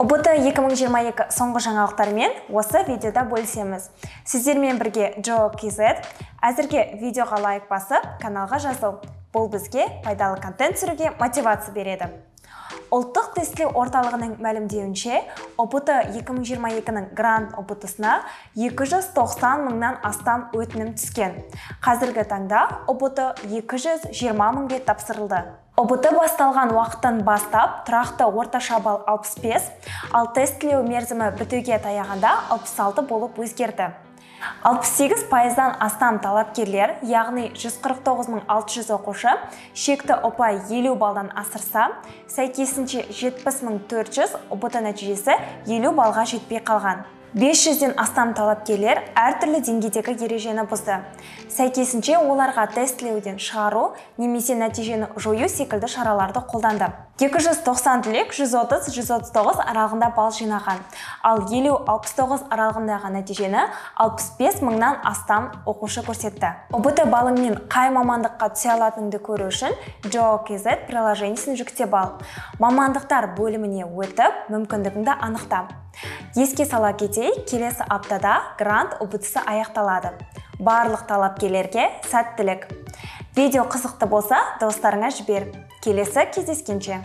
ұбт 2022 соңғы жаңалықтармен осы видеода бөлісеміз. Сіздермен бірге джо kz әзірге видеоға лайк басып каналға жазыл бұл бізге пайдалы контент түсіруге мотивация береді. Ұлттық тестілеу орталығының мәлімдеуінше ұбт 2022-нің грант ұбт-сына 290 мыңнан астам өтінім түскен. Қазіргі таңда ұбт 220 мың тапсырылды. Ұбт басталған уақыттан бастап тұрақты орташа балл 65 ал тестілеу мерзімі бітуге таяғанда 66 болып өзгерді. 68 пайыздан астам талапкерлер яғни 149600 оқушы шекті ұпай 50 балдан асырса сәйкесінше 70400 ұбт нәтижесі 50 балға жетпей қалған. 500-ден астам талапкерлер әртүрлі деңгейдегі ережені бұзды. Сәйкесінше оларға тестілеуден шығару немесе нәтижені жою секілді шараларды қолданды. 290 түлек 130-139 аралығында балл жинаған. Ал 50-69 аралығындағы нәтижені 65 мыңнан астам оқушы көрсетті. Ұбт балыңмен қай мамандыққа түсе алатыныңды көру үшін JoKZ приложениесін жүктеп ал. Мамандықтар бөліміне өтіп мүмкіндігіңді анықта еске сала кетейік келесі аптада грант ұбт аяқталады. Барлық талапкерлерге сәттілік. Видео қызықты болса достарыңа жібер. Келесі кездескенше.